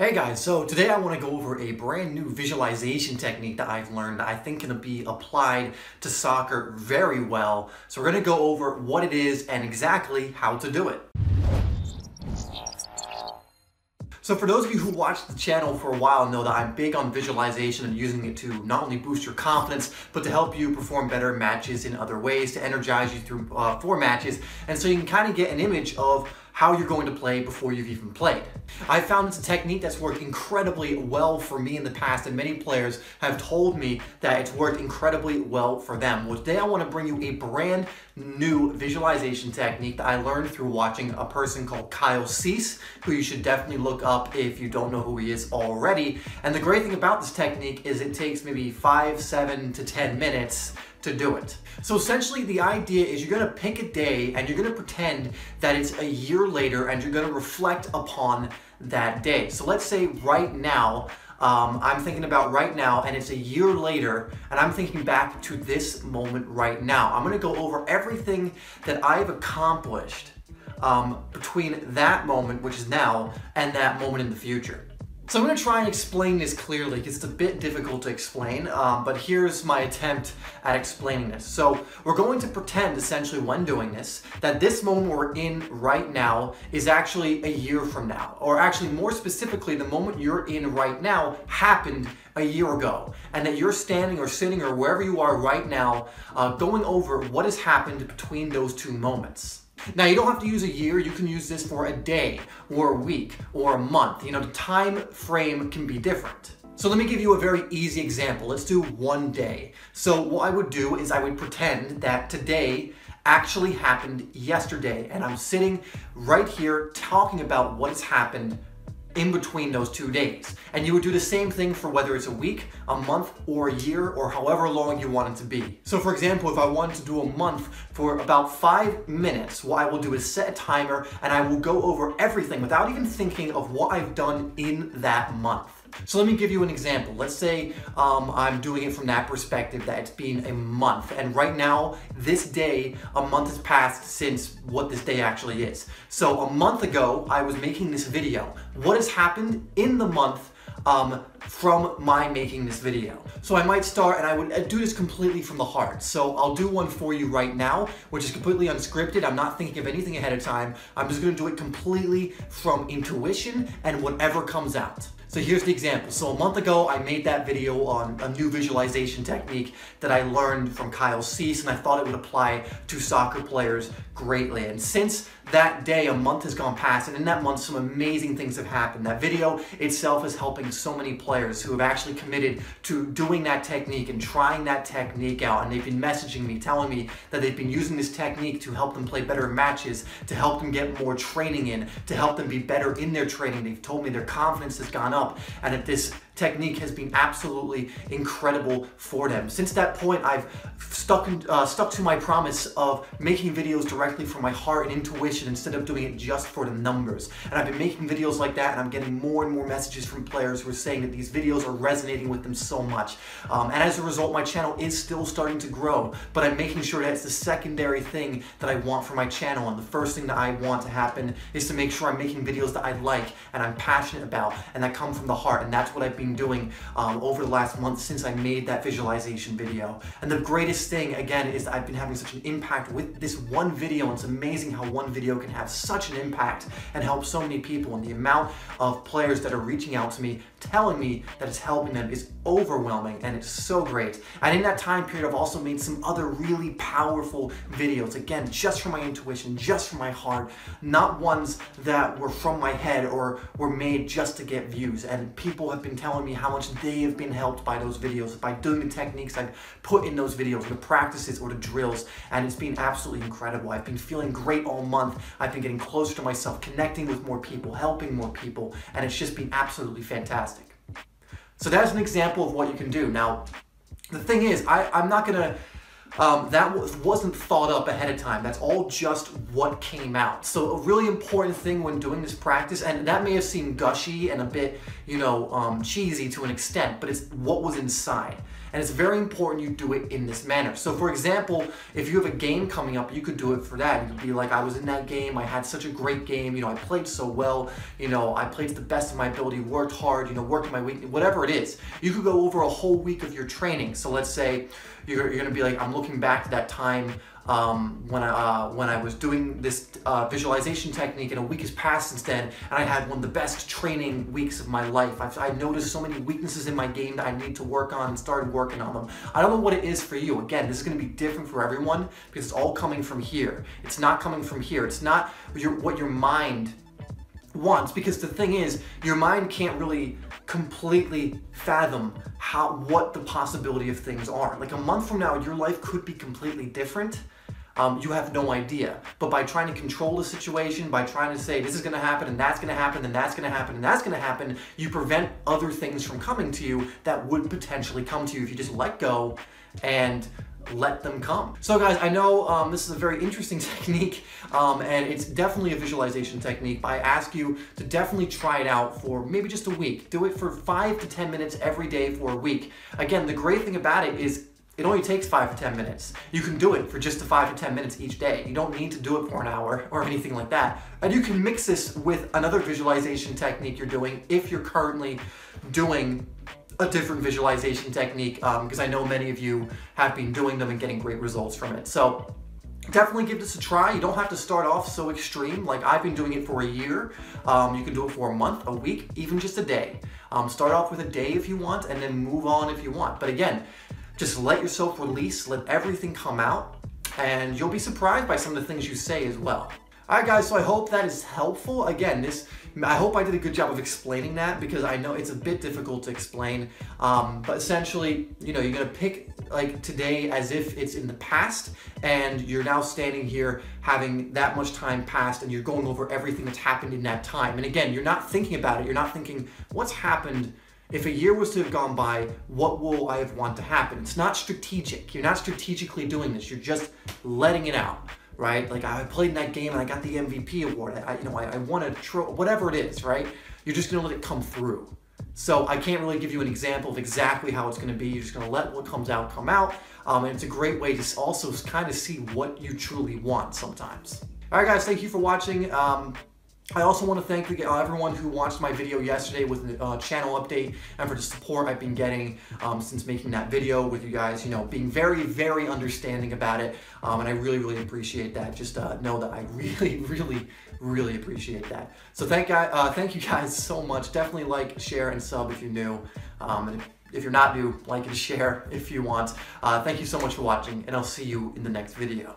Hey guys, so today I want to go over a brand new visualization technique that I've learned that I think can be applied to soccer very well. So we're going to go over what it is and exactly how to do it. So for those of you who watched the channel for a while know that I'm big on visualization and using it to not only boost your confidence, but to help you perform better matches in other ways, to energize you through uh, four matches, and so you can kind of get an image of how you're going to play before you've even played. I found it's a technique that's worked incredibly well for me in the past and many players have told me that it's worked incredibly well for them. Well, today I want to bring you a brand new visualization technique that I learned through watching a person called Kyle Cease, who you should definitely look up if you don't know who he is already. And the great thing about this technique is it takes maybe five, seven to 10 minutes to do it. So essentially the idea is you're gonna pick a day and you're gonna pretend that it's a year later and you're gonna reflect upon that day. So let's say right now, um, I'm thinking about right now and it's a year later and I'm thinking back to this moment right now. I'm gonna go over everything that I've accomplished um, between that moment, which is now, and that moment in the future. So I'm going to try and explain this clearly because it's a bit difficult to explain, um, but here's my attempt at explaining this. So we're going to pretend essentially when doing this that this moment we're in right now is actually a year from now, or actually more specifically the moment you're in right now happened a year ago and that you're standing or sitting or wherever you are right now uh, going over what has happened between those two moments. Now you don't have to use a year, you can use this for a day or a week or a month. You know, the time frame can be different. So let me give you a very easy example. Let's do one day. So what I would do is I would pretend that today actually happened yesterday and I'm sitting right here talking about what has happened in between those two days. And you would do the same thing for whether it's a week, a month, or a year, or however long you want it to be. So for example, if I wanted to do a month for about five minutes, what I will do is set a timer and I will go over everything without even thinking of what I've done in that month. So let me give you an example. Let's say um, I'm doing it from that perspective that it's been a month. And right now, this day, a month has passed since what this day actually is. So a month ago, I was making this video. What has happened in the month um, from my making this video. So I might start and I would do this completely from the heart. So I'll do one for you right now, which is completely unscripted. I'm not thinking of anything ahead of time. I'm just gonna do it completely from intuition and whatever comes out. So here's the example. So a month ago, I made that video on a new visualization technique that I learned from Kyle Cease, and I thought it would apply to soccer players greatly. And since that day, a month has gone past, and in that month, some amazing things have happened. That video itself is helping so many players who have actually committed to doing that technique and trying that technique out. And they've been messaging me, telling me that they've been using this technique to help them play better matches, to help them get more training in, to help them be better in their training. They've told me their confidence has gone up and if this technique has been absolutely incredible for them. Since that point, I've stuck, uh, stuck to my promise of making videos directly from my heart and intuition instead of doing it just for the numbers. And I've been making videos like that and I'm getting more and more messages from players who are saying that these videos are resonating with them so much. Um, and as a result, my channel is still starting to grow, but I'm making sure that it's the secondary thing that I want for my channel. And the first thing that I want to happen is to make sure I'm making videos that I like and I'm passionate about and that come from the heart. And that's what I've been doing um, over the last month since I made that visualization video. And the greatest thing, again, is I've been having such an impact with this one video. And it's amazing how one video can have such an impact and help so many people. And the amount of players that are reaching out to me, telling me that it's helping them is overwhelming and it's so great. And in that time period, I've also made some other really powerful videos. Again, just from my intuition, just from my heart, not ones that were from my head or were made just to get views. And people have been telling telling me how much they have been helped by those videos, by doing the techniques I've put in those videos, the practices or the drills, and it's been absolutely incredible. I've been feeling great all month. I've been getting closer to myself, connecting with more people, helping more people, and it's just been absolutely fantastic. So that's an example of what you can do. Now, the thing is, I, I'm not gonna um, that wasn't thought up ahead of time. That's all just what came out. So a really important thing when doing this practice, and that may have seemed gushy and a bit, you know, um, cheesy to an extent, but it's what was inside. And it's very important you do it in this manner. So for example, if you have a game coming up, you could do it for that. You could be like, I was in that game, I had such a great game, you know, I played so well, you know, I played to the best of my ability, worked hard, you know, worked my week, whatever it is. You could go over a whole week of your training. So let's say you're, you're gonna be like, I'm looking back to that time um, when I uh, when I was doing this uh, visualization technique, and a week has passed since then, and I had one of the best training weeks of my life. I've, I noticed so many weaknesses in my game that I need to work on, and started working on them. I don't know what it is for you. Again, this is going to be different for everyone because it's all coming from here. It's not coming from here. It's not your what your mind wants because the thing is, your mind can't really completely fathom how what the possibility of things are. Like a month from now, your life could be completely different. Um, you have no idea. But by trying to control the situation, by trying to say this is going to happen and that's going to happen and that's going to happen and that's going to happen, you prevent other things from coming to you that would potentially come to you if you just let go and let them come. So guys, I know um, this is a very interesting technique um, and it's definitely a visualization technique, I ask you to definitely try it out for maybe just a week. Do it for five to 10 minutes every day for a week. Again, the great thing about it is it only takes five to 10 minutes. You can do it for just five to 10 minutes each day. You don't need to do it for an hour or anything like that. And you can mix this with another visualization technique you're doing if you're currently doing a different visualization technique because um, I know many of you have been doing them and getting great results from it. So definitely give this a try. You don't have to start off so extreme. Like I've been doing it for a year. Um, you can do it for a month, a week, even just a day. Um, start off with a day if you want and then move on if you want. But again, just let yourself release, let everything come out and you'll be surprised by some of the things you say as well. All right, guys, so I hope that is helpful. Again, this I hope I did a good job of explaining that because I know it's a bit difficult to explain. Um, but essentially, you know, you're gonna pick like today as if it's in the past and you're now standing here having that much time passed and you're going over everything that's happened in that time. And again, you're not thinking about it. You're not thinking, what's happened if a year was to have gone by, what will I have want to happen? It's not strategic. You're not strategically doing this. You're just letting it out right? Like I played in that game and I got the MVP award. I, you know, I, I won a whatever it is, right? You're just gonna let it come through. So I can't really give you an example of exactly how it's gonna be. You're just gonna let what comes out come out. Um, and it's a great way to also kind of see what you truly want sometimes. All right, guys, thank you for watching. Um, I also want to thank uh, everyone who watched my video yesterday with the uh, channel update and for the support I've been getting um, since making that video with you guys, you know, being very, very understanding about it. Um, and I really, really appreciate that. Just uh, know that I really, really, really appreciate that. So thank, uh, thank you guys so much. Definitely like, share, and sub if you're new. Um, and if, if, you're not new, like and share if you want. Uh, thank you so much for watching, and I'll see you in the next video.